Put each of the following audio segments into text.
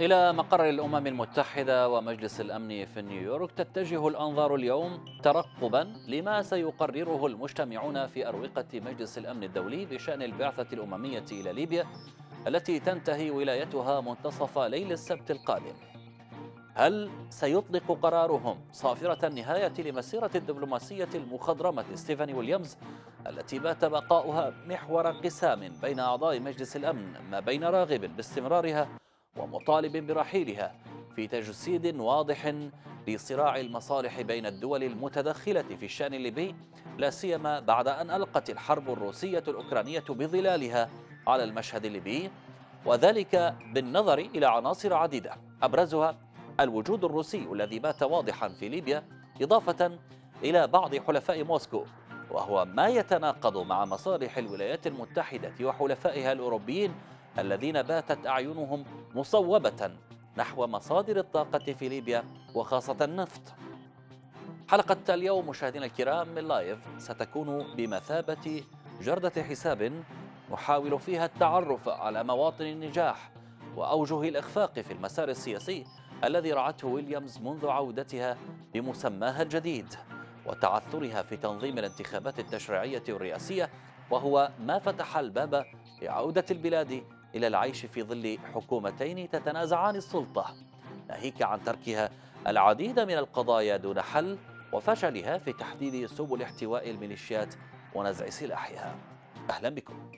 إلى مقر الأمم المتحدة ومجلس الأمن في نيويورك تتجه الأنظار اليوم ترقبا لما سيقرره المجتمعون في أروقة مجلس الأمن الدولي بشأن البعثة الأممية إلى ليبيا التي تنتهي ولايتها منتصف ليل السبت القادم. هل سيطلق قرارهم صافرة النهاية لمسيرة الدبلوماسية المخضرمة ستيفاني ويليامز التي بات بقاؤها محور قسام بين أعضاء مجلس الأمن ما بين راغب باستمرارها ومطالب برحيلها في تجسيد واضح لصراع المصالح بين الدول المتدخلة في الشأن الليبي لا سيما بعد أن ألقت الحرب الروسية الأوكرانية بظلالها على المشهد الليبي وذلك بالنظر إلى عناصر عديدة. أبرزها الوجود الروسي الذي بات واضحا في ليبيا إضافة إلى بعض حلفاء موسكو وهو ما يتناقض مع مصالح الولايات المتحدة وحلفائها الأوروبيين الذين باتت أعينهم مصوبة نحو مصادر الطاقة في ليبيا وخاصة النفط. حلقة اليوم مشاهدينا الكرام من لايف ستكون بمثابة جردة حساب نحاول فيها التعرف على مواطن النجاح وأوجه الإخفاق في المسار السياسي الذي رعته ويليامز منذ عودتها بمسماها الجديد وتعثرها في تنظيم الانتخابات التشريعية والرئاسية وهو ما فتح الباب لعودة البلاد إلى العيش في ظل حكومتين تتنازعان السلطة ناهيك عن تركها العديد من القضايا دون حل وفشلها في تحديد سبل احتواء الميليشيات ونزع سلاحها. أهلا بكم.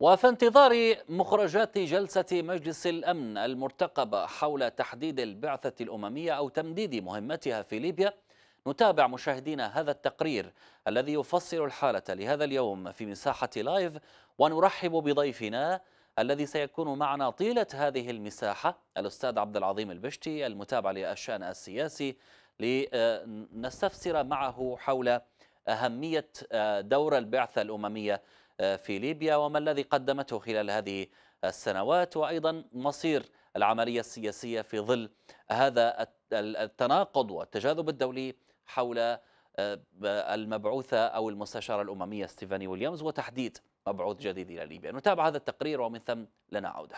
وفي انتظار مخرجات جلسة مجلس الأمن المرتقبة حول تحديد البعثة الأممية أو تمديد مهمتها في ليبيا نتابع مشاهدينا هذا التقرير الذي يفصل الحالة لهذا اليوم في مساحة لايف ونرحب بضيفنا الذي سيكون معنا طيلة هذه المساحة الأستاذ عبد العظيم البشتي المتابع للشأن السياسي لنستفسر معه حول أهمية دور البعثة الأممية في ليبيا وما الذي قدمته خلال هذه السنوات وأيضا مصير العملية السياسية في ظل هذا التناقض والتجاذب الدولي حول آه، المبعوثة أو المستشارة الأممية ستيفاني ويليامز وتحديد مبعوث جديد إلى ليبيا. نتابع هذا التقرير ومن ثم لنا عودة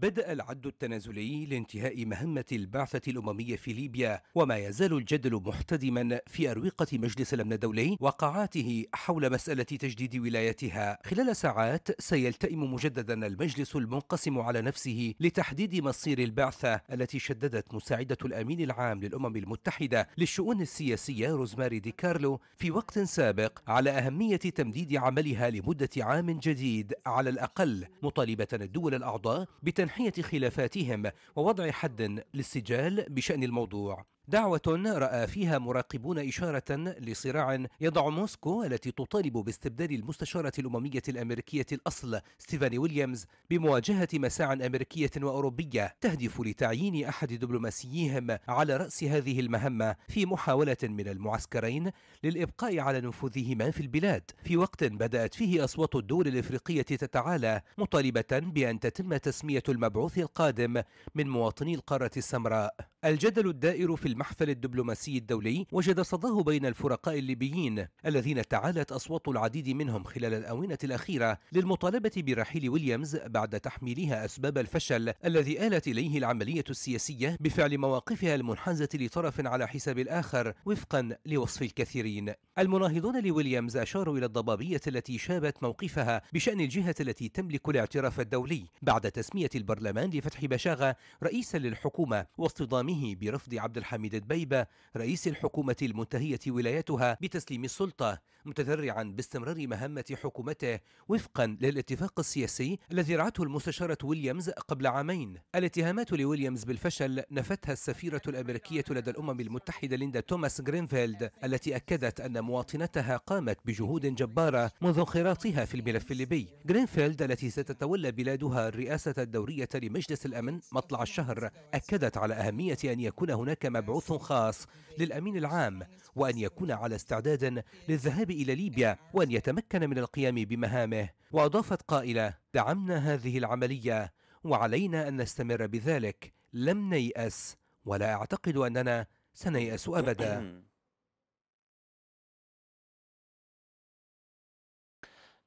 بدأ العد التنازلي لانتهاء مهمة البعثة الأممية في ليبيا وما يزال الجدل محتدما في أروقة مجلس الأمن الدولي وقاعاته حول مسألة تجديد ولايتها. خلال ساعات سيلتئم مجددا المجلس المنقسم على نفسه لتحديد مصير البعثة التي شددت مساعدة الأمين العام للأمم المتحدة للشؤون السياسية روزماري دي كارلو في وقت سابق على أهمية تمديد عملها لمدة عام جديد على الأقل مطالبة الدول الأعضاء بتنفيذ تنحية خلافاتهم ووضع حد للسجال بشأن الموضوع. دعوة رأى فيها مراقبون إشارة لصراع يضع موسكو التي تطالب باستبدال المستشارة الأممية الأمريكية الأصل ستيفاني ويليامز بمواجهة مساع أمريكية وأوروبية تهدف لتعيين أحد دبلوماسيهم على رأس هذه المهمة في محاولة من المعسكرين للإبقاء على نفوذهما في البلاد. في وقت بدأت فيه أصوات الدول الإفريقية تتعالى مطالبة بأن تتم تسمية المبعوث القادم من مواطني القارة السمراء. الجدل الدائر في المحفل الدبلوماسي الدولي وجد صداه بين الفرقاء الليبيين الذين تعالت أصوات العديد منهم خلال الآونة الأخيرة للمطالبة برحيل ويليامز بعد تحميلها أسباب الفشل الذي آلت إليه العملية السياسية بفعل مواقفها المنحازة لطرف على حساب الآخر وفقا لوصف الكثيرين. المناهضون لويليامز أشاروا إلى الضبابية التي شابت موقفها بشأن الجهة التي تملك الاعتراف الدولي بعد تسمية البرلمان لفتحي باشاغا رئيسا للحكومة واصطدامه قيامه برفض عبد الحميد دبيبة رئيس الحكومة المنتهية ولايتها بتسليم السلطة. متذرعا باستمرار مهمة حكومته وفقا للاتفاق السياسي الذي رعته المستشارة ويليامز قبل عامين. الاتهامات لويليامز بالفشل نفتها السفيرة الأمريكية لدى الأمم المتحدة ليندا توماس جرينفيلد التي أكدت أن مواطنتها قامت بجهود جبارة منذ انخراطها في الملف الليبي. جرينفيلد التي ستتولى بلادها الرئاسة الدورية لمجلس الأمن مطلع الشهر أكدت على أهمية أن يكون هناك مبعوث خاص للأمين العام وأن يكون على استعداد للذهاب إلى ليبيا وأن يتمكن من القيام بمهامه. وأضافت قائلة دعمنا هذه العملية وعلينا أن نستمر بذلك. لم نيأس ولا أعتقد أننا سنيأس أبدا.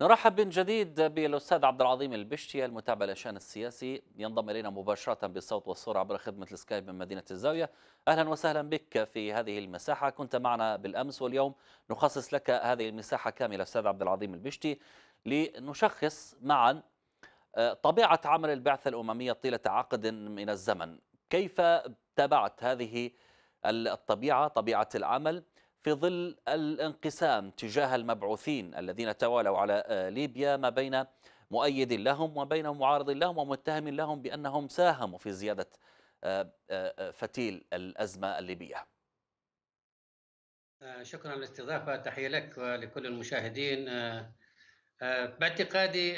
نرحب من جديد بالأستاذ عبد العظيم البشتي المتابع للشأن السياسي. ينضم إلينا مباشرة بالصوت والصورة عبر خدمة السكايب من مدينة الزاوية. أهلا وسهلا بك في هذه المساحة. كنت معنا بالأمس واليوم نخصص لك هذه المساحة كاملة أستاذ عبد العظيم البشتي لنشخص معا آه، طبيعة عمل البعثة الأممية طيلة عقد من الزمن. كيف تابعت هذه الطبيعة طبيعة العمل؟ في ظل الانقسام تجاه المبعوثين الذين توالوا على آه، ليبيا ما بين مؤيد لهم وبين معارض لهم ومتهم لهم بأنهم ساهموا في زيادة آه، آه، فتيل الأزمة الليبية. شكرا للاستضافة تحية لك ولكل المشاهدين. باعتقادي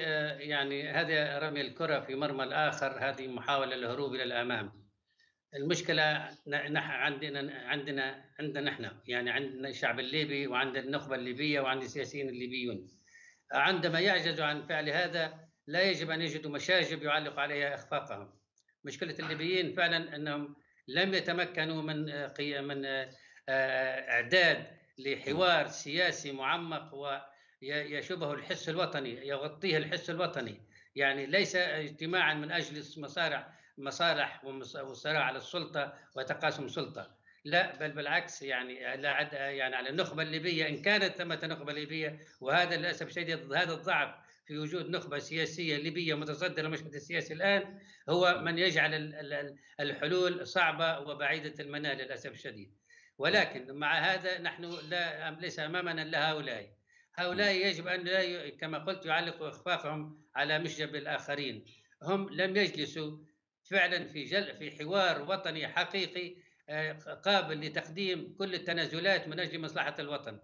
يعني هذا رمي الكرة في مرمى الآخر هذه محاولة للهروب إلى الأمام. المشكلة نحن عندنا عندنا عندنا نحن يعني عندنا الشعب الليبي وعند النخبة الليبية وعند السياسيين الليبيون. عندما يعجزوا عن فعل هذا لا يجب أن يجدوا مشاجب يعلق عليها إخفاقهم. مشكلة الليبيين فعلا أنهم لم يتمكنوا من من آه، إعداد لحوار سياسي معمق ويشبه الحس الوطني يغطيه الحس الوطني. يعني ليس اجتماعا من أجل مصارع مصالح والصراع على السلطة وتقاسم سلطة. لا بل بالعكس يعني يعني على النخبة الليبية إن كانت ثمة نخبة ليبية وهذا للأسف الشديد هذا الضعف في وجود نخبة سياسية ليبية متصدرة المشهد السياسي الآن هو من يجعل الحلول صعبة وبعيدة المنال للأسف الشديد. ولكن مع هذا نحن لا ليس أمامنا إلا هؤلاء. هؤلاء يجب أن لا كما قلت يعلقوا إخفاقهم على مشجب الآخرين. هم لم يجلسوا فعلا في جل في حوار وطني حقيقي آه، قابل لتقديم كل التنازلات من أجل مصلحة الوطن.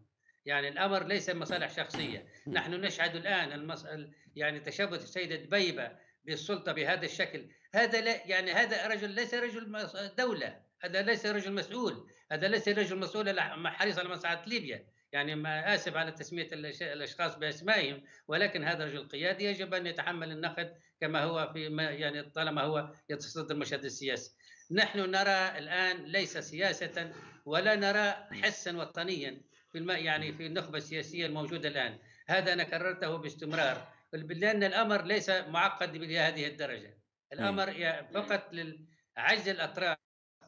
يعني الأمر ليس مصالح شخصية، نحن نشهد الآن المس... يعني تشبث السيدة دبيبة بالسلطة بهذا الشكل، هذا لا يعني هذا رجل ليس رجل دولة، هذا ليس رجل مسؤول، هذا ليس رجل مسؤول حريص على مصلحه ليبيا، يعني ما آسف على تسمية الأشخاص بأسمائهم ولكن هذا رجل قيادي يجب أن يتحمل النقد كما هو في ما يعني طالما هو يتصدر المشهد السياسي. نحن نرى الآن ليس سياسة ولا نرى حسا وطنيا في الم... يعني في النخبة السياسية الموجودة الآن، هذا أنا كررته باستمرار لأن الأمر ليس معقد بهذه الدرجة. الأمر فقط لعجز الأطراف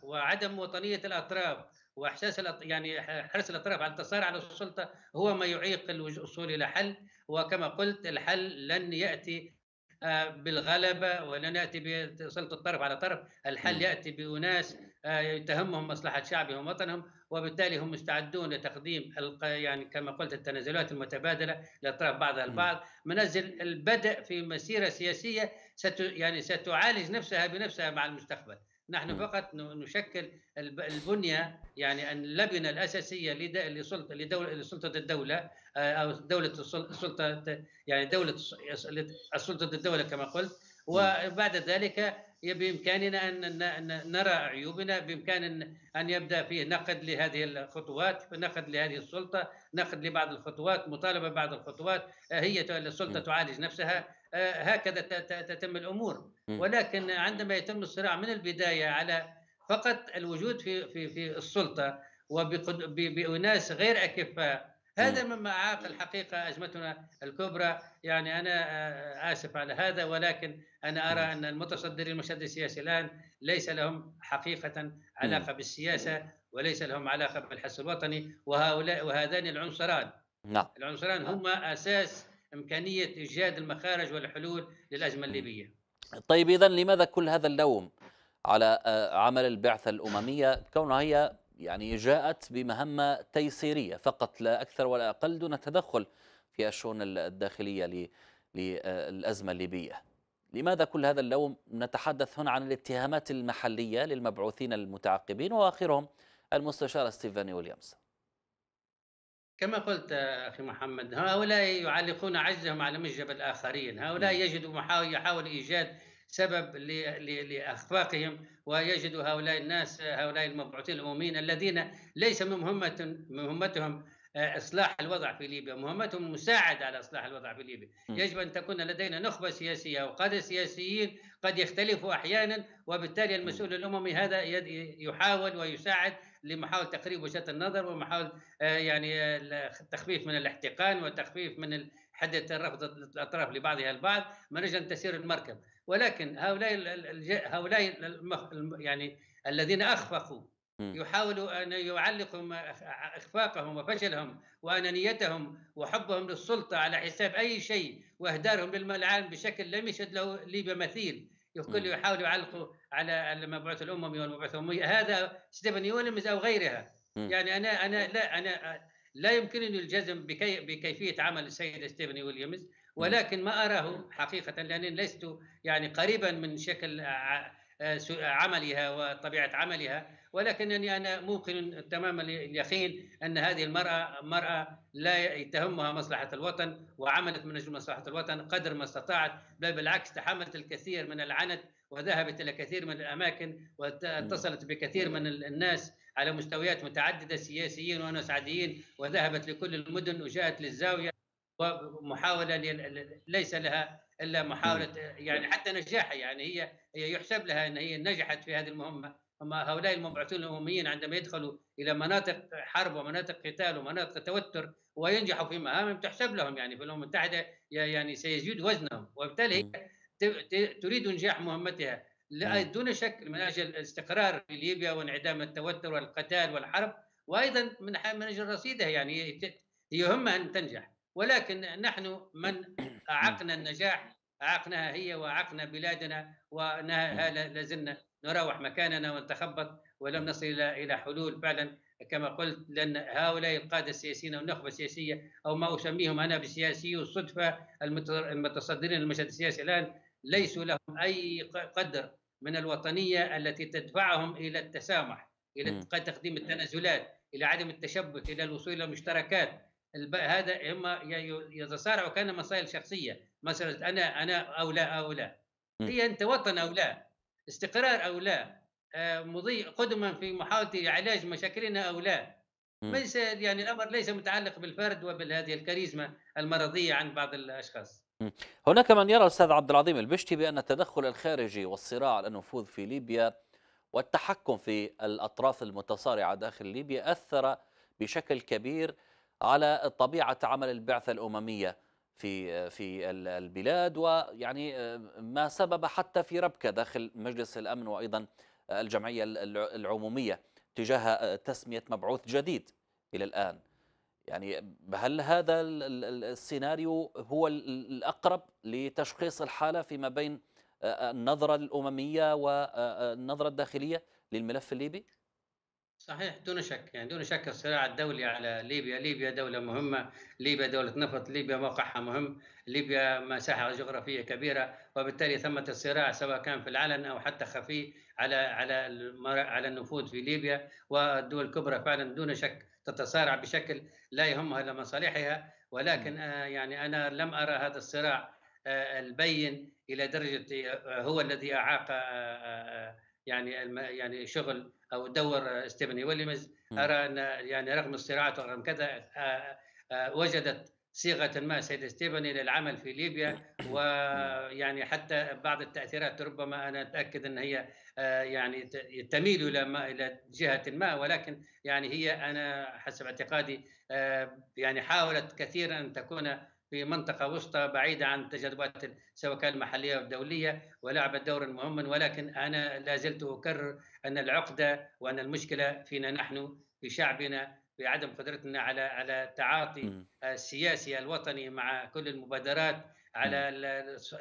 وعدم وطنية الأطراف وإحساس يعني حرص الاطراف على التصارع على السلطة هو ما يعيق الوصول إلى حل. وكما قلت الحل لن يأتي آه، بالغلبة ولن يأتي بسلطة الطرف على طرف، الحل يأتي بأناس آه، تهمهم مصلحة شعبهم وطنهم وبالتالي هم مستعدون لتقديم يعني كما قلت التنازلات المتبادلة لأطراف بعضها البعض. من أجل البدء في مسيرة سياسية ست يعني ستعالج نفسها بنفسها مع المستقبل. نحن فقط نشكل البنية يعني اللبنه الأساسية لسلطه لسلطة الدولة آه، أو دولة السلطه يعني دولة السلطه الدولة كما قلت. وبعد ذلك بإمكاننا أن نرى عيوبنا بإمكان ان يبدأ فيه نقد لهذه الخطوات نقد لهذه السلطة نقد لبعض الخطوات مطالبة بعض الخطوات آه، هي السلطة تعالج نفسها. هكذا تتم الأمور. ولكن عندما يتم الصراع من البداية على فقط الوجود في في في السلطة وبأناس غير أكفاء هذا مما عاق الحقيقة أزمتنا الكبرى. يعني أنا آه، آسف على هذا ولكن أنا أرى أن المتصدرين المشهد السياسي الآن ليس لهم حقيقة علاقة بالسياسة وليس لهم علاقة بالحس الوطني وهؤلاء وهذان العنصران. نعم. العنصران هما أساس إمكانية إيجاد المخارج والحلول للأزمة الليبية. طيب اذا لماذا كل هذا اللوم على عمل البعثة الأممية كونها هي يعني جاءت بمهمة تيسيرية فقط لا أكثر ولا أقل دون تدخل في الشؤون الداخلية للأزمة الليبية؟ لماذا كل هذا اللوم؟ نتحدث هنا عن الاتهامات المحلية للمبعوثين المتعاقبين وآخرهم المستشار ستيفاني ويليامز. كما قلت أخي محمد هؤلاء يعلقون عجزهم على مجب الآخرين هؤلاء يجدوا محاول يحاول إيجاد سبب لأخفاقهم ويجد هؤلاء الناس هؤلاء المبعوثين الامميين الذين ليس من مهمه مهمتهم آه، إصلاح الوضع في ليبيا، مهمتهم المساعده على إصلاح الوضع في ليبيا، يجب أن تكون لدينا نخبة سياسية وقادة سياسيين قد يختلفوا أحيانا وبالتالي المسؤول الأممي هذا يحاول ويساعد لمحاولة تقريب وجهه النظر ومحاولة آه، يعني التخفيف من الاحتقان والتخفيف من حده رفض الأطراف لبعضها البعض من أجل أن تسير المركب، ولكن هؤلاء هؤلاء يعني الذين أخفقوا يحاولوا أن يعلقوا إخفاقهم وفشلهم وانانيتهم وحبهم للسلطة على حساب أي شيء وإهدارهم للعالم بشكل لم يشهد له ليبيا مثيل الكل يحاول يعلقوا على المبعوث الاممي والمبعوث الاممي هذا ستيفاني ويليامز أو غيرها. يعني أنا أنا لا أنا لا يمكنني الجزم بكي بكيفية عمل السيد ستيفاني ويليامز ولكن ما أراه حقيقة لأنني لست يعني قريبا من شكل عملها وطبيعة عملها. ولكنني أنا موقن تمام اليقين أن هذه المرأة مرأة لا يتهمها مصلحة الوطن وعملت من أجل مصلحة الوطن قدر ما استطاعت بل بالعكس تحملت الكثير من العنت وذهبت إلى كثير من الأماكن واتصلت بكثير من الناس على مستويات متعددة سياسيين وناس عاديين وذهبت لكل المدن وجاءت للزاوية ومحاولة ليس لها إلا محاولة يعني حتى نجاحها يعني هي هي يحسب لها إن هي نجحت في هذه المهمة. أما هؤلاء المبعوثون الأمميين عندما يدخلوا إلى مناطق حرب ومناطق قتال ومناطق توتر وينجحوا في مهامهم تحسب لهم يعني في الأمم المتحدة يعني سيزيد وزنهم. وبالتالي هي تريد إنجاح مهمتها. دون شك من أجل الاستقرار في ليبيا وانعدام التوتر والقتال والحرب وأيضا من من أجل رصيدها يعني يهمها أن تنجح. ولكن نحن من أعقنا النجاح أعقناها هي وأعقنا بلادنا ولازلنا نراوح مكاننا ونتخبط ولم نصل إلى إلى حلول. فعلا كما قلت لأن هؤلاء القادة السياسيين أو النخبة السياسية أو ما أسميهم أنا بسياسيو الصدفة المتصدرين المشهد السياسي الآن ليسوا لهم أي قدر من الوطنية التي تدفعهم إلى التسامح إلى تقديم التنازلات إلى عدم التشبث إلى الوصول إلى مشتركات هذا هم يتصارعوا كان مسائل شخصية. مسألة أنا أنا أو لا أو لا هي أنت وطن أو لا استقرار أو لا آه، مضي قدما في محاولة علاج مشاكلنا أو لا. ليس يعني الأمر ليس متعلق بالفرد وبهذه الكاريزما المرضية عند بعض الأشخاص. هناك من يرى الأستاذ عبد العظيم البشتي بأن التدخل الخارجي والصراع على النفوذ في ليبيا والتحكم في الأطراف المتصارعة داخل ليبيا أثر بشكل كبير على طبيعة عمل البعثة الأممية. في في البلاد ويعني آه، ما سبب حتى في ربكة داخل مجلس الأمن وأيضا الجمعية العمومية تجاه آه، تسمية مبعوث جديد إلى الآن يعني هل هذا السيناريو هو الأقرب لتشخيص الحالة فيما بين آه، النظرة الأممية والنظره الداخلية للملف الليبي؟ صحيح دون شك يعني دون شك الصراع الدولي على ليبيا ليبيا دولة مهمة ليبيا دولة نفط ليبيا موقعها مهم ليبيا مساحة جغرافية كبيرة وبالتالي ثمة الصراع سواء كان في العلن أو حتى خفي على على على النفوذ في ليبيا والدول الكبرى فعلا دون شك تتصارع بشكل لا يهمها إلا مصالحها. ولكن آه، يعني أنا لم أرى هذا الصراع آه، البين إلى درجة آه، هو الذي أعاق يعني يعني شغل أو دور ستيفاني ويليامز أرى أن يعني رغم الصراعات ورغم كذا وجدت صيغة ما سيد ستيفاني للعمل في ليبيا. ويعني حتى بعض التأثيرات ربما أنا أتأكد أن هي يعني تميل إلى ما إلى جهة ما. ولكن يعني هي أنا حسب اعتقادي يعني حاولت كثيرا أن تكون في منطقة وسطى بعيدة عن التجربات سواء كان المحلية والدولية ولعبت دورا مهما ولكن أنا لا زلت أكرر أن العقدة وأن المشكلة فينا نحن في شعبنا بعدم قدرتنا على على تعاطي السياسي الوطني مع كل المبادرات على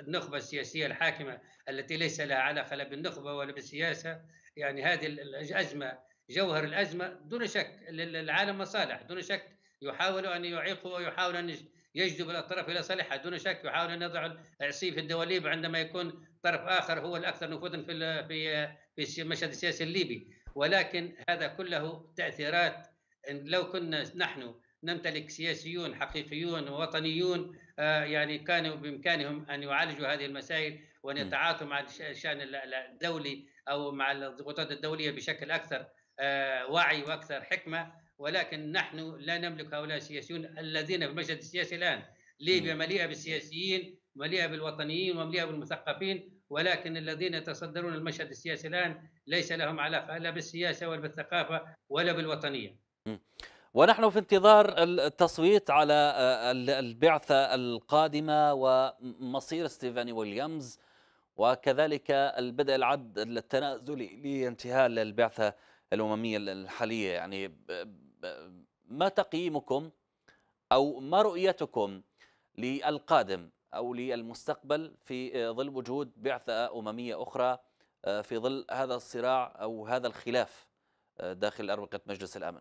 النخبة السياسية الحاكمة التي ليس لها علاقة لا بالنخبة ولا بالسياسة. يعني هذه الأزمة جوهر الأزمة دون شك العالم مصالح دون شك يحاول أن يعيقوا ويحاول أن يجذب الاطراف إلى صالحها دون شك يحاول أن يضع العصي الدولي عندما يكون طرف آخر هو الأكثر نفوذا في في في المشهد السياسي الليبي. ولكن هذا كله تأثيرات لو كنا نحن نمتلك سياسيون حقيقيون ووطنيون آه، يعني كانوا بإمكانهم أن يعالجوا هذه المسائل وأن يتعاطوا مع الشان الدولي أو مع الضغوطات الدولية بشكل أكثر آه، وعي وأكثر حكمة. ولكن نحن لا نملك هؤلاء السياسيون الذين في المشهد السياسي الآن. ليبيا مليئة بالسياسيين مليئة بالوطنيين ومليئة بالمثقفين ولكن الذين يتصدرون المشهد السياسي الآن ليس لهم علاقه لا بالسياسة ولا بالثقافة ولا بالوطنية. ونحن في انتظار التصويت على آه، البعثة القادمة ومصير ستيفاني ويليامز وكذلك البدء العد التنازلي لانتهاء البعثة الأممية الحالية. يعني ما تقييمكم أو ما رؤيتكم للقادم أو للمستقبل في ظل وجود بعثة أممية أخرى آه، في ظل هذا الصراع أو هذا الخلاف آه، داخل أروقة مجلس الأمن؟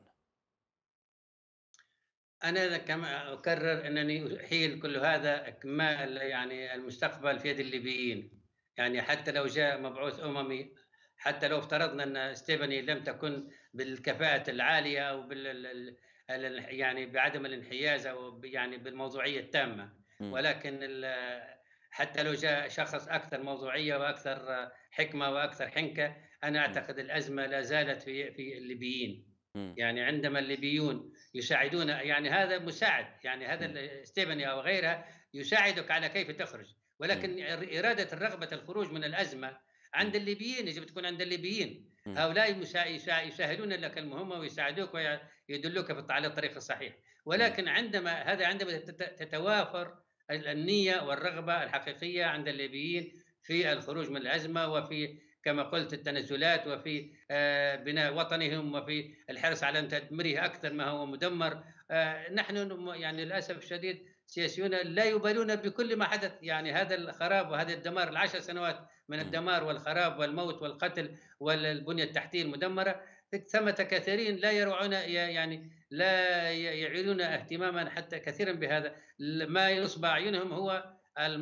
أنا كما أكرر أنني أحيل كل هذا ما يعني المستقبل في يد الليبيين يعني حتى لو جاء مبعوث أممي حتى لو افترضنا أن ستيفاني لم تكن بالكفاءة العالية أو بال يعني بعدم الانحياز أو يعني بالموضوعية التامة. ولكن حتى لو جاء شخص أكثر موضوعية وأكثر حكمة وأكثر حنكة أنا أعتقد الأزمة لا زالت في في الليبيين. يعني عندما الليبيون يساعدون يعني هذا مساعد. يعني هذا ستيفاني أو غيرها يساعدك على كيف تخرج. ولكن إرادة الرغبة الخروج من الأزمة عند الليبيين يجب تكون عند الليبيين. هؤلاء يسهلون لك المهمه ويساعدوك ويدلوك على الطريق الصحيح. ولكن عندما هذا عندما تتوافر النية والرغبة الحقيقية عند الليبيين في الخروج من الأزمة وفي كما قلت التنازلات وفي آه، بناء وطنهم وفي الحرص على تدميره أكثر ما هو مدمر. آه، نحن يعني للأسف الشديد سياسيون لا يبالون بكل ما حدث. يعني هذا الخراب وهذا الدمار العشر سنوات من الدمار والخراب والموت والقتل والبنية التحتية المدمرة ثمة كثيرين لا يروعون يعني لا يعيرون اهتماما حتى كثيرا بهذا. ما يصبح أعينهم هو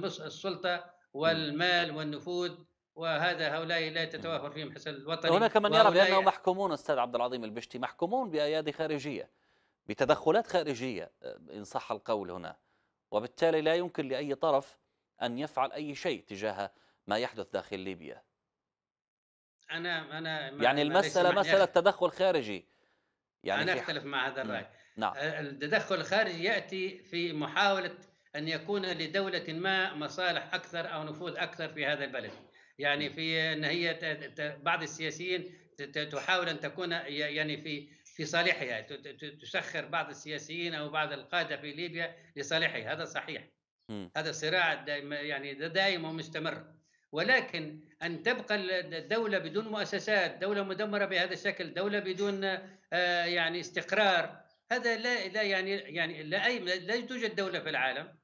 السلطة والمال والنفوذ وهذا هؤلاء لا تتوافر فيهم حسن الوطني. هناك من يرى بأنهم محكومون أستاذ عبد العظيم البشتي محكومون بأيادي خارجية بتدخلات خارجية إن صح القول هنا. وبالتالي لا يمكن لأي طرف أن يفعل أي شيء تجاه ما يحدث داخل ليبيا. أنا أنا يعني المسألة مسألة تدخل خارجي. يعني أنا أختلف مع هذا الرأي. نعم. التدخل الخارجي يأتي في محاولة أن يكون لدولة ما مصالح أكثر أو نفوذ أكثر في هذا البلد. يعني في أن هي بعض السياسيين تحاول أن تكون يعني في في صالحها تسخر بعض السياسيين أو بعض القادة في ليبيا لصالحها. هذا صحيح. هذا صراع يعني دائم ومستمر. ولكن أن تبقى الدولة بدون مؤسسات، دولة مدمرة بهذا الشكل، دولة بدون آه، يعني استقرار، هذا لا لا يعني يعني لا أي لا توجد دولة في العالم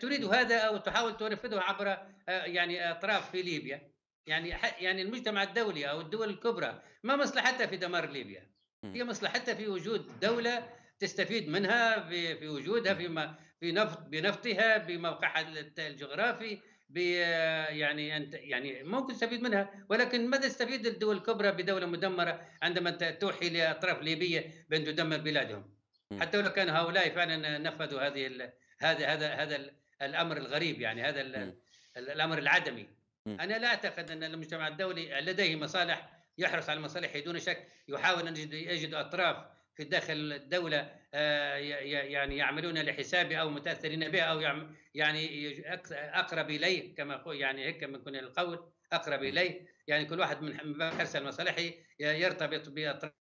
تريد هذا أو تحاول تنفذه عبر آه، يعني أطراف في ليبيا. يعني يعني المجتمع الدولي أو الدول الكبرى ما مصلحتها في دمار ليبيا. هي مصلحتها في وجود دولة تستفيد منها في وجودها في في نفط بنفطها بموقعها الجغرافي يعني أنت يعني ممكن تستفيد منها ولكن ماذا تستفيد الدول الكبرى بدولة مدمرة عندما توحي لأطراف ليبية بأن تدمر بلادهم؟ حتى لو كان هؤلاء فعلا نفذوا هذه هذا هذا هذا الأمر الغريب يعني هذا الأمر العدمي. أنا لا أعتقد أن المجتمع الدولي لديه مصالح يحرص على مصالحه دون شك يحاول أن يجد أطراف في داخل الدولة آه، يعني يعملون لحسابه أو متأثرين به أو يعني أقرب إليه كما يعني هيك من كن القول أقرب إليه. يعني كل واحد من حرص المصالح يرتبط بأطراف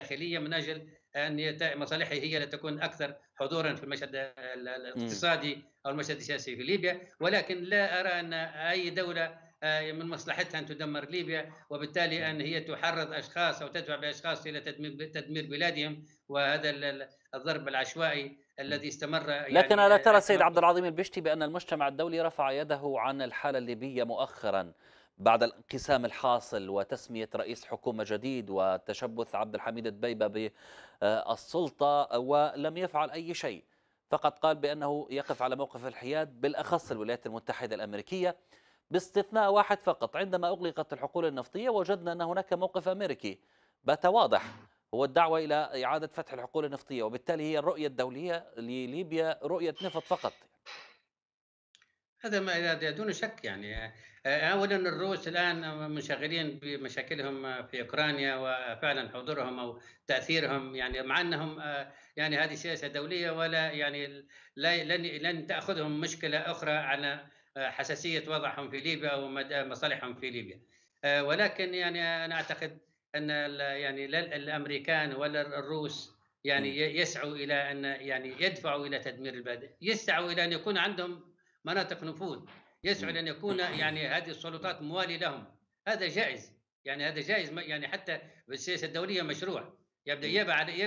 داخلية من أجل أن مصالحه هي التي تكون أكثر حضورا في المشهد الاقتصادي أو المشهد السياسي في ليبيا. ولكن لا أرى أن أي دولة من مصلحتها أن تدمر ليبيا وبالتالي أن هي تحرض أشخاص أو تدفع بأشخاص إلى تدمير بلادهم وهذا الضرب العشوائي الذي استمر يعني لكن الا ترى سيد عبد العظيم البشتي بأن المجتمع الدولي رفع يده عن الحالة الليبية مؤخرا بعد الانقسام الحاصل وتسمية رئيس حكومة جديد وتشبث عبد الحميد الدبيبة بالسلطة ولم يفعل أي شيء. فقط قال بأنه يقف على موقف الحياد بالأخص الولايات المتحدة الأمريكية باستثناء واحد فقط. عندما أغلقت الحقول النفطية وجدنا أن هناك موقف أمريكي بات واضح. هو الدعوة إلى إعادة فتح الحقول النفطية وبالتالي هي الرؤية الدولية لليبيا رؤية نفط فقط. هذا ما دون شك يعني. اولا الروس الآن منشغلين بمشاكلهم في أوكرانيا وفعلا حضورهم أو تأثيرهم يعني مع أنهم يعني هذه سياسة دولية ولا يعني لن لن تأخذهم مشكلة أخرى على حساسية وضعهم في ليبيا أو مصالحهم في ليبيا. ولكن يعني أنا أعتقد أن يعني لا الأمريكان ولا الروس يعني يسعوا إلى أن يعني يدفعوا إلى تدمير البلد. يسعوا إلى أن يكون عندهم مناطق نفوذ. يسعوا إلى أن يكون يعني هذه السلطات مواليه لهم. هذا جائز. يعني هذا جائز. يعني حتى بالسياسة الدولية مشروع. يبدا يبقى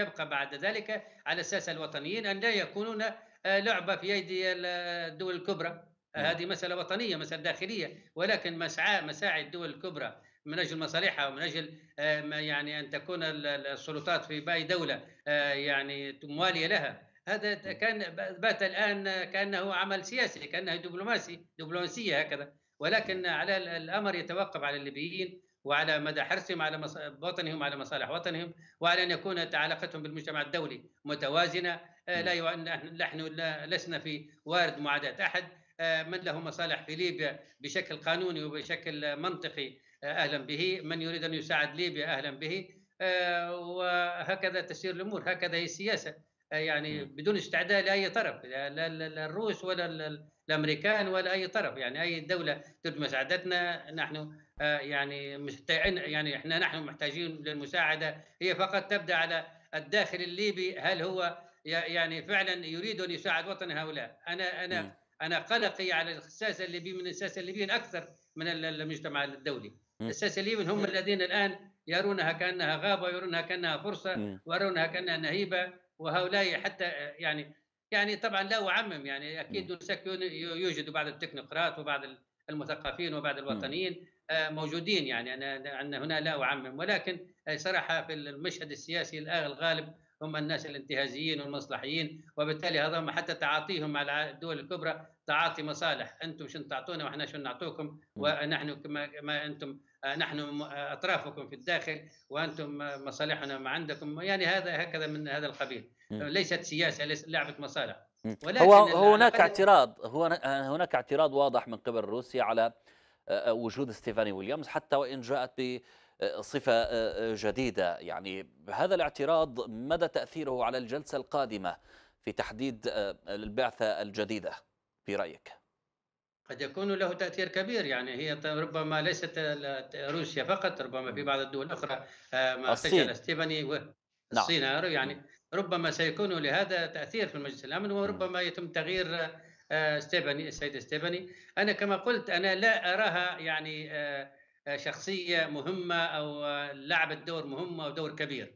يبقى بعد ذلك على أساس الوطنيين أن لا يكونون آه، لعبة في أيدي الدول الكبرى. هذه مسألة وطنية مسألة داخلية ولكن مسعى مساعي الدول الكبرى من أجل مصالحها ومن أجل آه، يعني أن تكون السلطات في باقي دولة آه، يعني موالية لها. هذا كان بات الآن كأنه عمل سياسي كأنه دبلوماسي دبلوماسية هكذا. ولكن على الأمر يتوقف على الليبيين وعلى مدى حرصهم على وطنهم وعلى مصالح وطنهم وعلى أن يكون علاقتهم بالمجتمع الدولي متوازنة. آه، لا نحن لسنا في وارد معاداة أحد. من له مصالح في ليبيا بشكل قانوني وبشكل منطقي أهلا به. من يريد أن يساعد ليبيا أهلا به. آه، وهكذا تسير الأمور هكذا هي السياسة. آه، يعني بدون استعداء لأي طرف لا الروس ولا الأمريكان ولا أي طرف. يعني أي دولة تريد مساعدتنا نحن آه، يعني يعني إحنا نحن محتاجين للمساعدة. هي فقط تبدأ على الداخل الليبي. هل هو يعني فعلا يريد أن يساعد وطن هؤلاء؟ أنا أنا أنا قلقي على السياسة الليبيه من السياسة الليبيه أكثر من المجتمع الدولي. السلسليين هم الذين الآن يرونها كأنها غابة يرونها كأنها فرصة ويرونها كأنها نهيبة وهؤلاء حتى يعني يعني طبعا لا أعمم يعني أكيد يوجد بعض التكنوقراط وبعض المثقفين وبعض الوطنيين آه، موجودين يعني أنا ان هنا لا أعمم. ولكن صراحة في المشهد السياسي الغالب هم الناس الانتهازيين والمصلحيين وبالتالي هذا حتى تعاطيهم مع الدول الكبرى تعاطي مصالح. أنتم شنو تعطونا وإحنا شنو نعطوكم؟ ونحن كما ما أنتم نحن أطرافكم في الداخل وأنتم مصالحنا ما عندكم. يعني هذا هكذا من هذا القبيل. ليست سياسة ليست لعبة مصالح. ولكن هو هناك اعتراض هو هناك اعتراض واضح من قبل روسيا على آه، وجود ستيفاني ويليامز حتى وإن جاءت بصفه آه، جديدة. يعني هذا الاعتراض مدى تأثيره على الجلسة القادمة في تحديد آه، البعثة الجديدة في رأيك؟ قد يكون له تأثير كبير. يعني هي ربما ليست روسيا فقط ربما في بعض الدول الاخرى آه، ما الصين. ستيفاني الصين نعم. يعني ربما سيكون لهذا تأثير في مجلس الأمن وربما يتم تغيير آه، ستيفاني السيد ستيفاني. أنا كما قلت أنا لا أراها يعني آه، شخصية مهمة أو لعبت دور مهم أو دور كبير.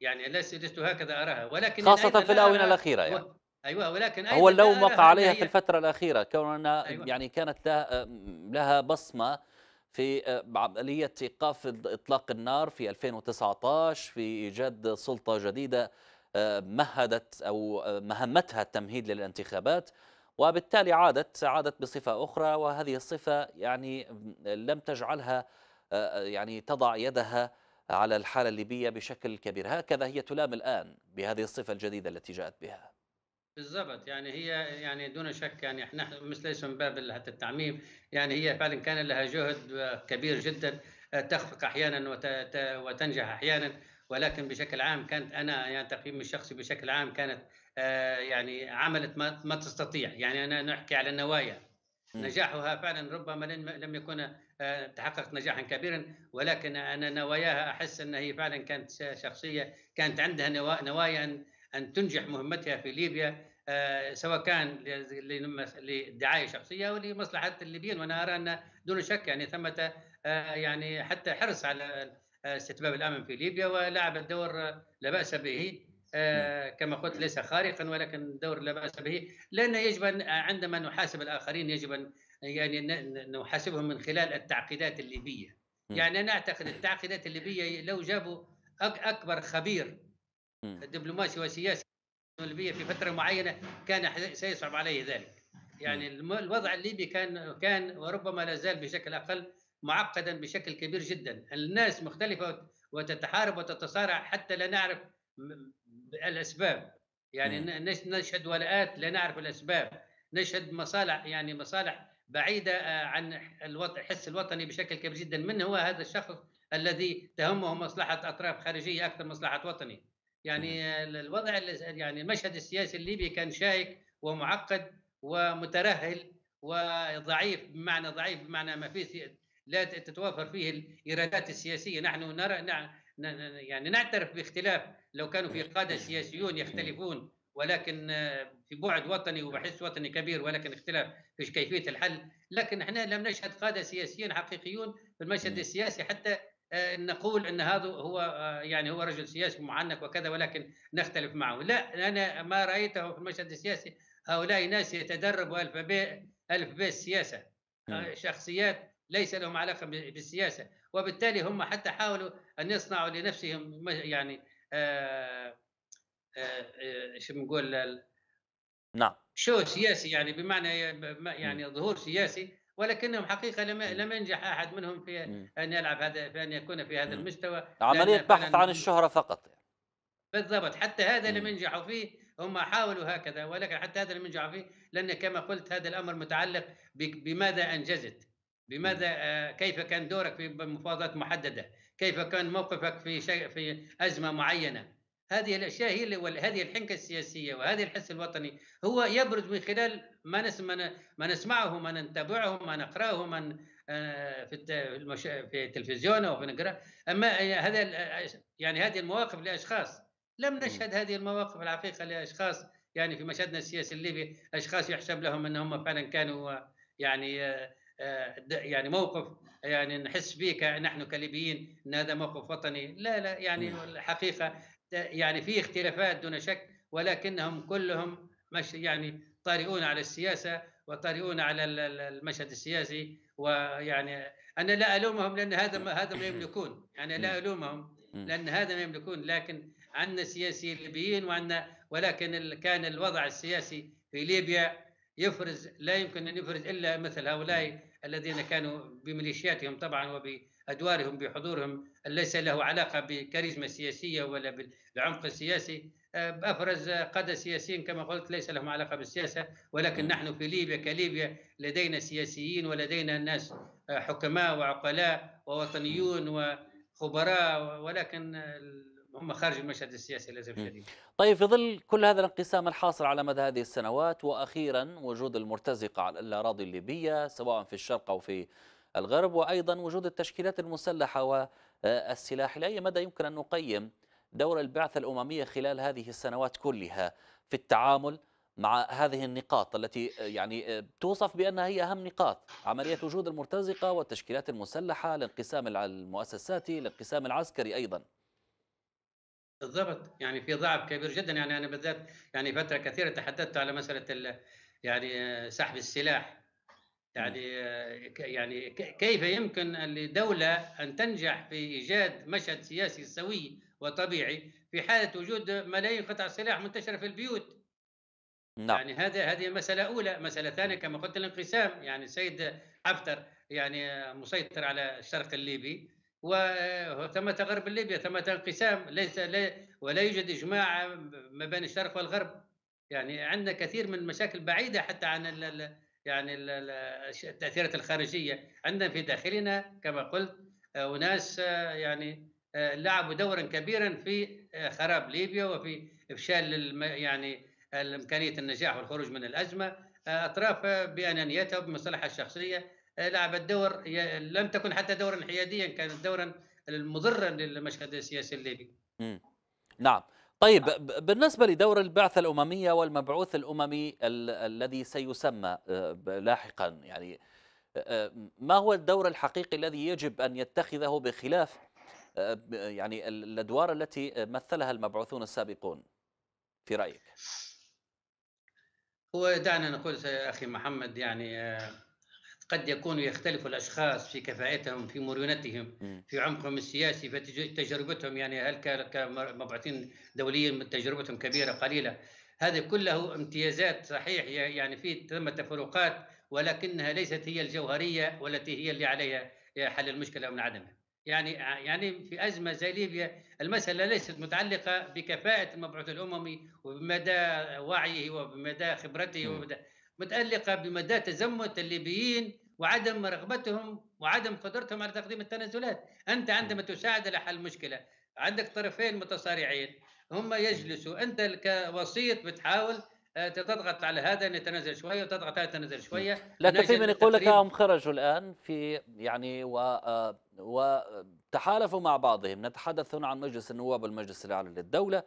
يعني لست هكذا أراها. ولكن خاصة في الآونة الأخيرة يعني. أيوه ولكن هو اللوم وقع عليها في الفترة الأخيرة كونها أيوة. يعني كانت لها لها بصمة في عملية إيقاف إطلاق النار في 2019 في إيجاد سلطة جديدة مهدت أو مهمتها التمهيد للانتخابات. وبالتالي عادت عادت بصفة أخرى وهذه الصفة يعني لم تجعلها يعني تضع يدها على الحالة الليبية بشكل كبير. هكذا هي تلام الآن بهذه الصفة الجديدة التي جاءت بها. بالضبط. يعني هي يعني دون شك يعني إحنا مش ليس من باب حتى التعميم. يعني هي فعلا كان لها جهد كبير جدا تخفق أحيانا وتنجح أحيانا. ولكن بشكل عام كانت أنا يعني تقييمي الشخصي بشكل عام كانت آه، يعني عملت ما, ما تستطيع. يعني أنا نحكي على النوايا. نجاحها فعلا ربما لم يكن آه، تحقق نجاحا كبيرا ولكن أنا نواياها أحس ان هي فعلا كانت شخصية كانت عندها نوايا أن تنجح مهمتها في ليبيا سواء كان لدعاية شخصية أو لمصلحة الليبيين. وأنا أرى أن دون شك يعني ثمة يعني حتى حرص على استتباب الأمن في ليبيا ولعب الدور لا بأس به. كما قلت ليس خارقا ولكن دور لا بأس به. لأن يجب أن عندما نحاسب الآخرين يجب أن يعني نحاسبهم من خلال التعقيدات الليبية. يعني أنا أعتقد التعقيدات الليبية لو جابوا أكبر خبير دبلوماسي وسياسي الليبيه في فترة معينة كان سيصعب عليه ذلك. يعني الوضع الليبي كان كان وربما لا زال بشكل أقل معقدا بشكل كبير جدا. الناس مختلفة وتتحارب وتتصارع حتى لا نعرف الأسباب. يعني نشهد ولاءات لا نعرف الأسباب. نشهد مصالح يعني مصالح بعيدة آه، عن الحس الوطني بشكل كبير جدا. من هو هذا الشخص الذي تهمه مصلحة أطراف خارجية أكثر مصلحة وطني؟ يعني الوضع يعني المشهد السياسي الليبي كان شائك ومعقد ومترهل وضعيف بمعنى ضعيف بمعنى ما فيه لا تتوافر فيه الايرادات السياسية. نحن نرى يعني نعترف باختلاف لو كانوا في قادة سياسيون يختلفون ولكن في بعد وطني وبحس وطني كبير ولكن اختلاف في كيفية الحل. لكن إحنا لم نشهد قادة سياسيين حقيقيون في المشهد السياسي حتى آه، نقول إن هذا هو آه، يعني هو رجل سياسي معنف وكذا ولكن نختلف معه. لا أنا ما رأيته في المشهد السياسي. هؤلاء ناس يتدربوا ألف ب ألف ب السياسة. آه، شخصيات ليس لهم علاقة بالسياسة. وبالتالي هم حتى حاولوا أن يصنعوا لنفسهم يعني آه آه شو بنقول نعم. شو سياسي يعني بمعنى يعني ظهور سياسي ولكنهم حقيقة لم لم ينجح أحد منهم في أن يلعب هذا في أن يكون في هذا المستوى عملية بحث عن الشهرة فقط بالضبط حتى هذا لم ينجحوا فيه هم حاولوا هكذا ولكن حتى هذا لم ينجحوا فيه لأن كما قلت هذا الأمر متعلق بماذا أنجزت؟ بماذا آه، كيف كان دورك في مفاوضات محددة؟ كيف كان موقفك في شيء في أزمة معينة؟ هذه الأشياء هي هذه الحنكة السياسية وهذه الحس الوطني. هو يبرز من خلال ما نسمع ما نسمعه ما نتابعه ما نقرأه من آه، في في التلفزيون أو في نقرأ. أما هذا يعني هذه المواقف لأشخاص. لم نشهد هذه المواقف الحقيقة لأشخاص. يعني في مشهدنا السياسي الليبي أشخاص يحسب لهم أنهم فعلا كانوا يعني آه، يعني موقف يعني نحس به نحن كليبيين إن هذا موقف وطني. لا لا يعني الحقيقة يعني في اختلافات دون شك ولكنهم كلهم مش يعني طارئون على السياسة وطارئون على المشهد السياسي ويعني أنا لا ألومهم لأن هذا هذا ما يملكون. يعني لا ألومهم لأن هذا ما يملكون. لكن عندنا سياسيين ليبيين وعندنا ولكن كان الوضع السياسي في ليبيا يفرز لا يمكن أن يفرز إلا مثل هؤلاء الذين كانوا بميليشياتهم طبعا وبأدوارهم بحضورهم. ليس له علاقة بكاريزما سياسية ولا بالعمق السياسي. آه، أفرز قادة سياسيين كما قلت ليس لهم علاقة بالسياسة ولكن نحن في ليبيا كليبيا لدينا سياسيين ولدينا ناس آه، حكماء وعقلاء ووطنيون وخبراء ولكن هم خارج المشهد السياسي للاسف الشديد. طيب في ظل كل هذا الانقسام الحاصل على مدى هذه السنوات وأخيرا وجود المرتزقة على الأراضي الليبية سواء في الشرق أو في الغرب وأيضا وجود التشكيلات المسلحة والسلاح إلى اي مدى يمكن أن نقيم دور البعثة الأممية خلال هذه السنوات كلها في التعامل مع هذه النقاط التي يعني توصف بأنها هي أهم نقاط؟ عملية وجود المرتزقة والتشكيلات المسلحة الانقسام المؤسساتي الانقسام العسكري أيضا. بالضبط. يعني في ضعف كبير جدا. يعني أنا بالذات يعني فترة كثيرة تحدثت على مسألة يعني سحب السلاح. يعني يعني كيف يمكن لدولة أن تنجح في إيجاد مشهد سياسي سوي وطبيعي في حالة وجود ملايين قطع سلاح منتشرة في البيوت؟ نعم. يعني هذا هذه مسألة أولى، مسألة ثانية كما قلت الانقسام، يعني السيد حفتر يعني مسيطر على الشرق الليبي. وثمة غرب ليبيا ثمة انقسام ليس ولا يوجد إجماع ما بين الشرق والغرب. يعني عندنا كثير من المشاكل بعيدة حتى عن ال يعني التأثيرات الخارجية. عندنا في داخلنا كما قلت أناس يعني لعبوا دورا كبيرا في خراب ليبيا وفي إفشال يعني امكانيه النجاح والخروج من الأزمة. أطراف بانانيتها وبمصلحه الشخصية. لعبت دور لم تكن حتى دورا حياديا كانت دورا مضرا للمشهد السياسي الليبي. نعم طيب بالنسبة لدور البعثة الأممية والمبعوث الأممي الذي سيسمى آه، لاحقا يعني آه، ما هو الدور الحقيقي الذي يجب أن يتخذه بخلاف آه، يعني الأدوار التي مثلها المبعوثون السابقون في رأيك؟ هو دعنا نقول أخي محمد يعني قد يكون يختلف الأشخاص في كفاءتهم في مرونتهم في عمقهم السياسي في تجربتهم. يعني هل كمبعوثين دوليين تجربتهم كبيرة قليلة. هذه كله امتيازات صحيح يعني في ثم تفرقات ولكنها ليست هي الجوهرية والتي هي اللي عليها حل المشكلة من عدمها. يعني يعني في أزمة زي ليبيا المسألة ليست متعلقة بكفاءة المبعوث الاممي وبمدى وعيه وبمدى خبرته وبمدى متعلقة بمدى تزمت الليبيين وعدم رغبتهم وعدم قدرتهم على تقديم التنازلات. أنت عندما تساعد على حل مشكلة عندك طرفين متصارعين هم يجلسوا. أنت كوسيط بتحاول آه، تضغط على هذا أن يتنازل شوية وتضغط على يتنازل شوية. لا كثير من يقول لك هم خرجوا الآن في يعني و آه، وتحالفوا مع بعضهم. نتحدث هنا عن مجلس النواب والمجلس الأعلى للدولة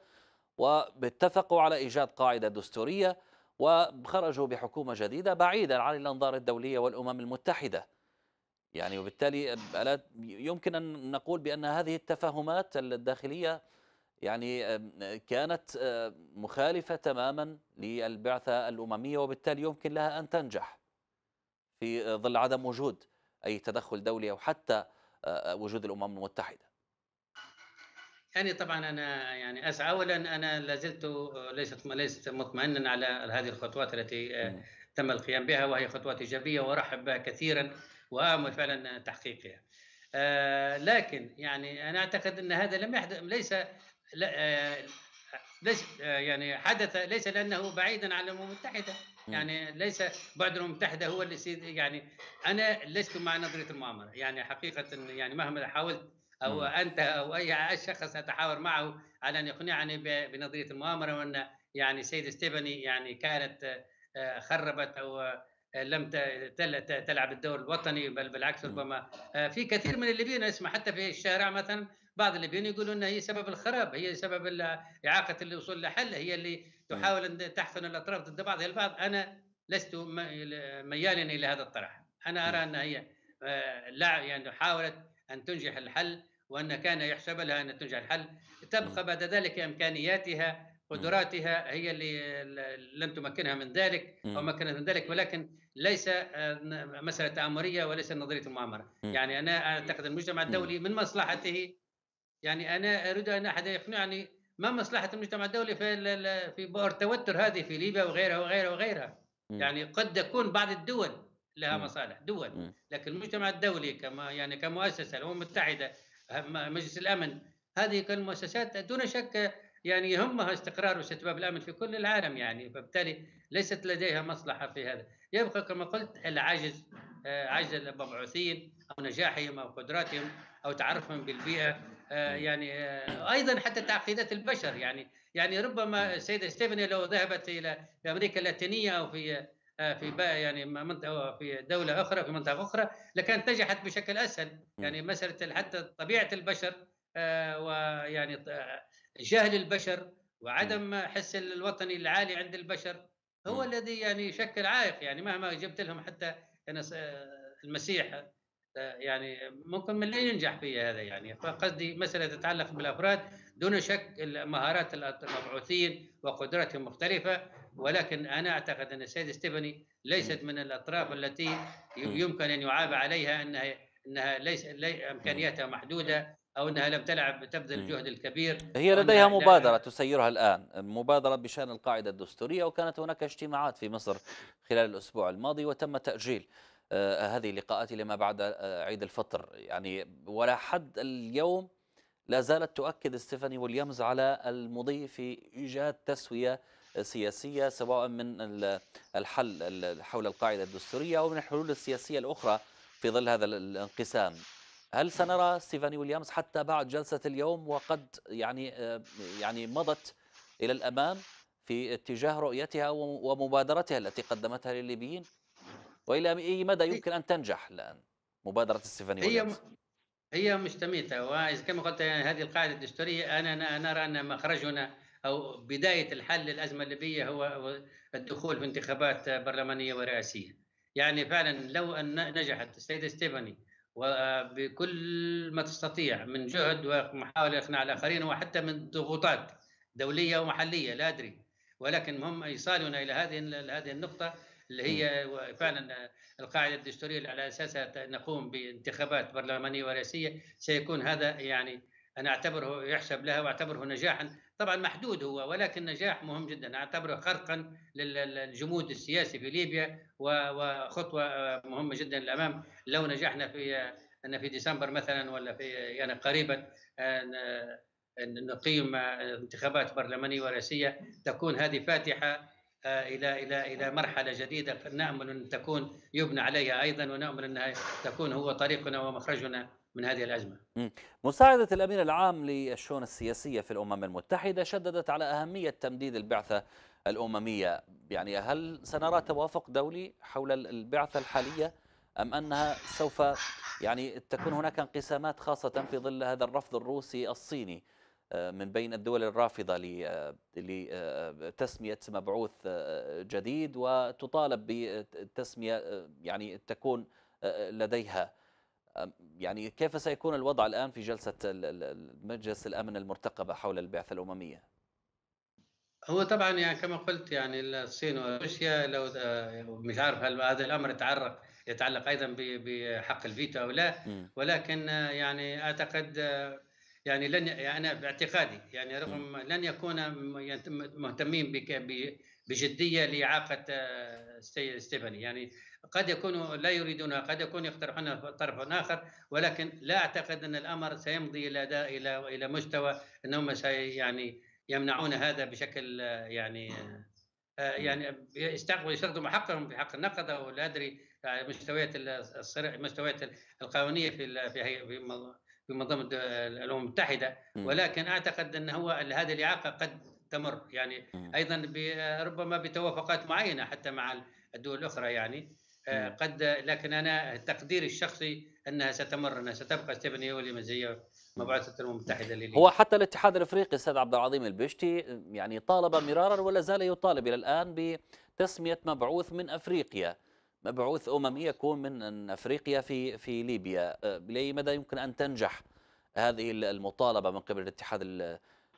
واتفقوا على إيجاد قاعدة دستورية وخرجوا بحكومة جديدة بعيدا عن الأنظار الدولية والأمم المتحدة. يعني وبالتالي يمكن أن نقول بأن هذه التفاهمات الداخلية يعني كانت مخالفة تماما للبعثة الأممية وبالتالي يمكن لها أن تنجح في ظل عدم وجود أي تدخل دولي أو حتى وجود الأمم المتحدة. يعني طبعا أنا يعني أسعى اولا أنا لازلت ليست ليست مطمئنا على هذه الخطوات التي آه، تم القيام بها وهي خطوات إيجابية وأرحب بها كثيرا وامل فعلا تحقيقها. آه، لكن يعني أنا أعتقد أن هذا لم يحدث ليس آه، ليس يعني حدث ليس لأنه بعيدا عن الأمم المتحدة. يعني ليس بعد الأمم المتحدة هو اللي يعني أنا لست مع نظرية المؤامرة. يعني حقيقة يعني مهما حاولت أو أنت أو أي شخص أتحاور معه على أن يقنعني بنظرية المؤامرة وأن يعني سيد ستيفاني يعني كانت آه، خربت أو آه، لم تلعب الدور الوطني بل بالعكس ربما آه، في كثير من الليبيين أسمع حتى في الشارع مثلا بعض الليبيين يقولون ان هي سبب الخراب هي سبب إعاقة الوصول لحل هي اللي تحاول أن تحفن الأطراف ضد بعضها البعض أنا لست ميالا إلى هذا الطرح. أنا أرى أن هي لا يعني حاولت أن تنجح الحل وأن كان يحسب لها أن تنجح الحل. تبقى بعد ذلك إمكانياتها قدراتها هي اللي لم تمكنها من ذلك أو مكنت من ذلك ولكن ليس آه، مسألة تآمرية وليس نظرية المؤامرة يعني أنا أعتقد المجتمع الدولي من مصلحته يعني أنا أريد أن أحد يقنعني ما مصلحة المجتمع الدولي في في بؤر التوتر هذه في ليبيا وغيرها وغيرها وغيرها. يعني قد يكون بعض الدول لها مصالح دول. لكن المجتمع الدولي كما يعني كمؤسسة الأمم المتحدة مجلس الأمن. هذه كل المؤسسات دون شك يعني يهمها استقرار واستتباب الأمن في كل العالم يعني فبالتالي ليست لديها مصلحة في هذا. يبقى كما قلت العجز آه، عجز المبعوثين أو نجاحهم أو قدراتهم أو تعرفهم بالبيئة آه، يعني آه، أيضا حتى تعقيدات البشر يعني. يعني ربما السيدة ستيفاني لو ذهبت إلى أمريكا اللاتينية أو في في يعني منطقة في دولة أخرى في منطقة أخرى لكانت نجحت بشكل أسهل. يعني مسألة حتى طبيعة البشر آه، ويعني جهل البشر وعدم حس الوطني العالي عند البشر هو الذي يعني يشكل عائق. يعني مهما جبت لهم حتى المسيح آه، يعني ممكن من لا ينجح في هذا يعني. فقصدي مسألة تتعلق بالأفراد دون شك مهارات المبعوثين وقدراتهم مختلفة. ولكن أنا أعتقد أن السيد ستيفاني ليست من الأطراف التي يمكن أن يعاب عليها أنها أنها ليس إمكانياتها محدودة أو أنها لم تلعب تبذل الجهد الكبير هي لديها مبادرة تسيرها الآن مبادرة بشأن القاعدة الدستورية وكانت هناك اجتماعات في مصر خلال الأسبوع الماضي وتم تأجيل آه، هذه اللقاءات لما بعد آه، عيد الفطر. يعني ولا حد اليوم لا زالت تؤكد ستيفاني ويليامز على المضي في إيجاد تسوية سياسية سواء من الحل حول القاعدة الدستورية أو من الحلول السياسية الأخرى في ظل هذا الانقسام. هل سنرى ستيفاني ويليامز حتى بعد جلسة اليوم وقد يعني آه، يعني مضت إلى الأمام في اتجاه رؤيتها ومبادرتها التي قدمتها للليبيين؟ وإلى أي مدى يمكن أن تنجح الآن مبادرة ستيفاني هي هي مستميته وإذا كما قلت هذه القاعدة الدستورية أنا نرى أن مخرجنا أو بداية الحل للأزمة الليبيه هو الدخول في انتخابات برلمانية ورئاسية. يعني فعلا لو أن نجحت السيدة ستيفاني وبكل ما تستطيع من جهد ومحاولة إقناع الآخرين وحتى من ضغوطات دولية ومحلية لا أدري. ولكن هم إيصالنا إلى هذه هذه النقطة اللي هي فعلا القاعدة الدستورية اللي على أساسها نقوم بانتخابات برلمانية ورئاسية. سيكون هذا يعني أنا أعتبره يحسب لها وأعتبره نجاحا. طبعا محدود هو ولكن نجاح مهم جدا. أعتبره خرقا للجمود السياسي في ليبيا وخطوة مهمة جدا للأمام. لو نجحنا في أن في ديسمبر مثلا ولا في يعني قريبا نقيم انتخابات برلمانية ورئاسية تكون هذه فاتحة إلى إلى إلى مرحلة جديدة. نأمل أن تكون يبنى عليها أيضا ونأمل أنها تكون هو طريقنا ومخرجنا. من هذه الأزمة. مساعدة الامين العام للشؤون السياسية في الأمم المتحدة شددت على أهمية تمديد البعثة الأممية، يعني هل سنرى توافق دولي حول البعثة الحالية أم أنها سوف يعني تكون هناك انقسامات خاصة في ظل هذا الرفض الروسي الصيني من بين الدول الرافضة لتسميه مبعوث جديد وتطالب بتسمية يعني تكون لديها. يعني كيف سيكون الوضع الآن في جلسة مجلس الأمن المرتقبة حول البعثة الأممية؟ هو طبعا يعني كما قلت يعني الصين وروسيا لو مش عارف هل هذا الأمر يتعلق يتعلق أيضا بحق الفيتو أو لا ولكن يعني أعتقد يعني لن يعني أنا باعتقادي يعني رغم لن يكون مهتمين بجدية لإعاقة ستيفاني. يعني قد يكونوا لا يريدونها قد يكون يقترحونها طرف آخر ولكن لا أعتقد أن الأمر سيمضي إلى إلى إلى مستوى أنهم سي يعني يمنعون هذا بشكل يعني يعني يستخدموا حقهم في حق النقد أو لا أدري مستويات الصراع مستويات القانونيه في في في منظمة الأمم المتحدة. ولكن أعتقد أن هو هذه الإعاقة قد تمر يعني أيضا ربما بتوافقات معينة حتى مع الدول الأخرى يعني. قد لكن أنا تقديري الشخصي أنها ستمر أنها ستبقى ستيفن هي زي مبعوثة الامم المتحدة لليبيا هو حتى الاتحاد الأفريقي أستاذ عبد العظيم البشتي يعني طالب مرارا ولا زال يطالب إلى الآن بتسمية مبعوث من أفريقيا. مبعوث اممي يكون من أفريقيا في في ليبيا. لأي مدى يمكن أن تنجح هذه المطالبة من قبل الاتحاد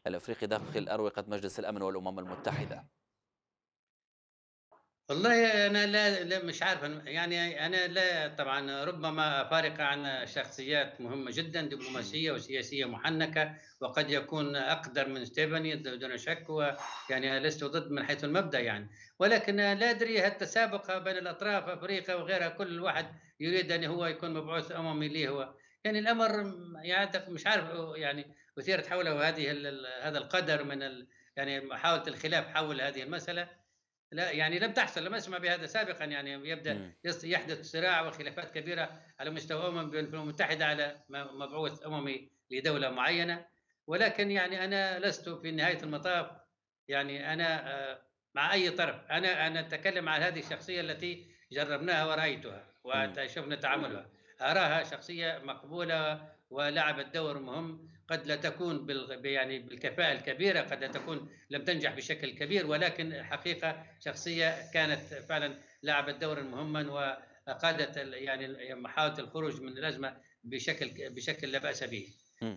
الأفريقي داخل أروقة مجلس الأمن والأمم المتحدة؟ والله أنا لا, لا مش عارف يعني أنا لا طبعا ربما فارقه عن شخصيات مهمة جدا دبلوماسية وسياسية محنكة وقد يكون أقدر من ستيفاني دون شك ويعني لست ضد من حيث المبدأ يعني. ولكن لا أدري التسابق بين الأطراف أفريقيا وغيرها كل واحد يريد أن هو يكون مبعوث اممي ليه هو. يعني الأمر يعني مش عارف يعني أثيرت حوله هذه هذا القدر من يعني محاولة الخلاف حول هذه المسألة. لا يعني لم تحصل لم أسمع بهذا سابقا يعني يبدأ. يحدث صراع وخلافات كبيرة على مستوى أمم الامم المتحده على مبعوث اممي لدولة معينة. ولكن يعني أنا لست في نهاية المطاف. يعني أنا مع أي طرف. أنا أنا أتكلم عن هذه الشخصية التي جربناها ورأيتها وشفنا تعاملها. أراها شخصية مقبولة ولعبت دور مهم قد لا تكون بال يعني بالكفاءة الكبيرة قد لا تكون لم تنجح بشكل كبير ولكن حقيقة شخصية كانت فعلا لعبت دورا مهما وقادت يعني محاولة الخروج من الأزمة بشكل بشكل لا بأس به.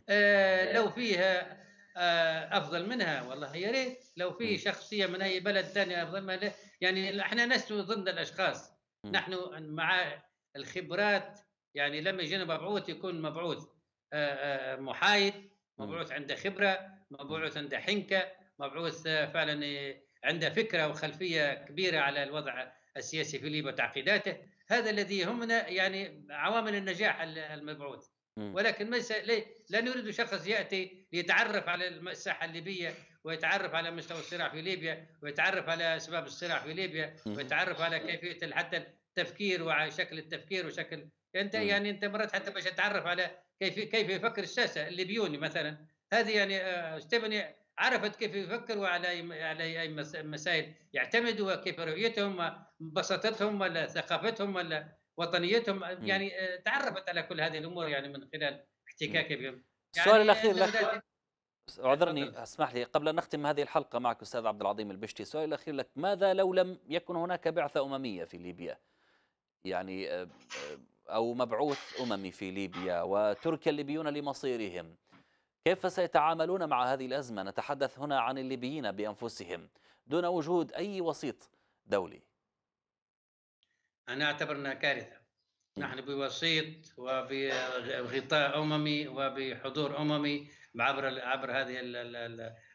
آه لو فيها آه أفضل منها والله يا ريت. لو في شخصية من أي بلد ثاني أفضل منها يعني إحنا لست ضد الأشخاص. نحن مع الخبرات يعني لما يجينا مبعوث يكون مبعوث. محايد مبعوث عنده خبرة مبعوث عنده حنكة مبعوث فعلا عنده فكرة وخلفية كبيرة على الوضع السياسي في ليبيا وتعقيداته. هذا الذي يهمنا يعني عوامل النجاح المبعوث. ولكن ما لا نريد شخص يأتي ليتعرف على الساحه الليبية ويتعرف على مستوى الصراع في ليبيا ويتعرف على أسباب الصراع في ليبيا ويتعرف على كيفية حتى التفكير وشكل التفكير وشكل. أنت يعني أنت مرات حتى باش تتعرف على كيف كيف يفكر الساسة الليبيوني مثلا. هذه يعني آه، ستيفاني عرفت كيف يفكر وعلى على أي مسائل يعتمد وكيف رؤيتهم بساطتهم ولا ثقافتهم ولا وطنيتهم. يعني آه، تعرفت على كل هذه الأمور يعني من خلال احتكاكي بهم يعني السؤال الأخير لك اعذرني أسمح لي قبل أن نختم هذه الحلقة معك أستاذ عبد العظيم البشتي سؤال الأخير لك ماذا لو لم يكن هناك بعثة أممية في ليبيا؟ يعني أو مبعوث أممي في ليبيا وترك الليبيون لمصيرهم. كيف سيتعاملون مع هذه الأزمة؟ نتحدث هنا عن الليبيين بأنفسهم. دون وجود أي وسيط دولي. أنا اعتبر انها كارثه نحن بوسيط وبغطاء أممي وبحضور أممي عبر عبر هذه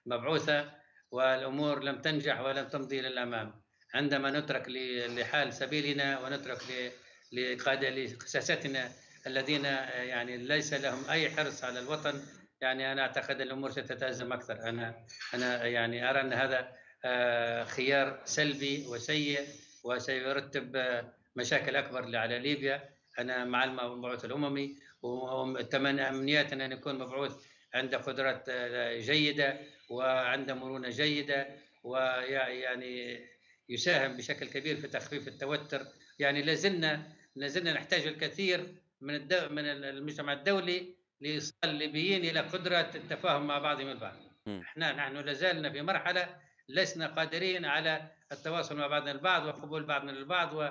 المبعوثة والأمور لم تنجح ولم تمضي للامام عندما نترك لحال سبيلنا ونترك لقادة لقساستنا الذين يعني ليس لهم أي حرص على الوطن. يعني أنا أعتقد الأمور ستتأزم أكثر. أنا أنا يعني أرى أن هذا آه، خيار سلبي وسيء وسيرتب مشاكل أكبر على ليبيا. أنا مع المبعوث الأممي واتمنى امنياتنا أن يكون مبعوث عنده قدرات آه، جيدة وعنده مرونة جيدة ويعني يساهم بشكل كبير في تخفيف التوتر. يعني لازلنا لازلنا نحتاج الكثير من الدو من المجتمع الدولي لإيصال الليبيين إلى قدره التفاهم مع بعضهم البعض. إحنا نحن لازلنا في مرحلة لسنا قادرين على التواصل مع بعضنا البعض وقبول بعضنا البعض و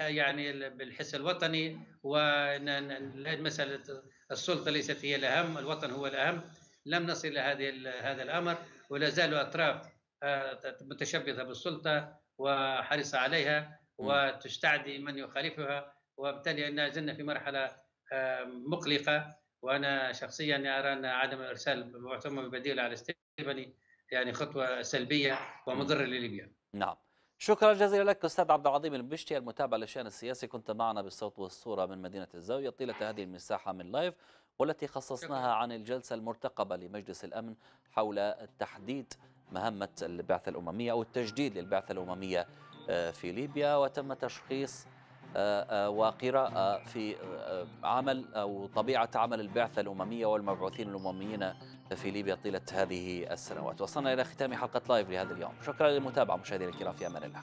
يعني بالحس الوطني ومساله السلطة ليست هي الأهم، الوطن هو الأهم. لم نصل إلى هذه هذا الأمر ولا زالوا أطراف آه، متشبثة بالسلطة وحريصة عليها وتستعدي من يخالفها وبالتالي إن زلنا في مرحلة آه، مقلقة. وأنا شخصيا أرى أن عدم إرسال معتمد بديل على ستيفاني يعني خطوة سلبية ومضرة لليبيا. نعم. شكرا جزيلا لك أستاذ عبد العظيم البشتي المتابع للشأن السياسي. كنت معنا بالصوت والصورة من مدينة الزاوية. طيلة هذه المساحة من لايف والتي خصصناها عن الجلسة المرتقبة لمجلس الأمن حول تحديد مهمة البعثة الأممية أو التجديد للبعثة الأممية آه، في ليبيا. وتم تشخيص وقراءة في عمل أو طبيعة عمل البعثة الأممية والمبعوثين الأمميين في ليبيا طيلة هذه السنوات. وصلنا إلى ختام حلقة لايف لهذا اليوم. شكرا للمتابعة مشاهدينا الكرام في أمان الله.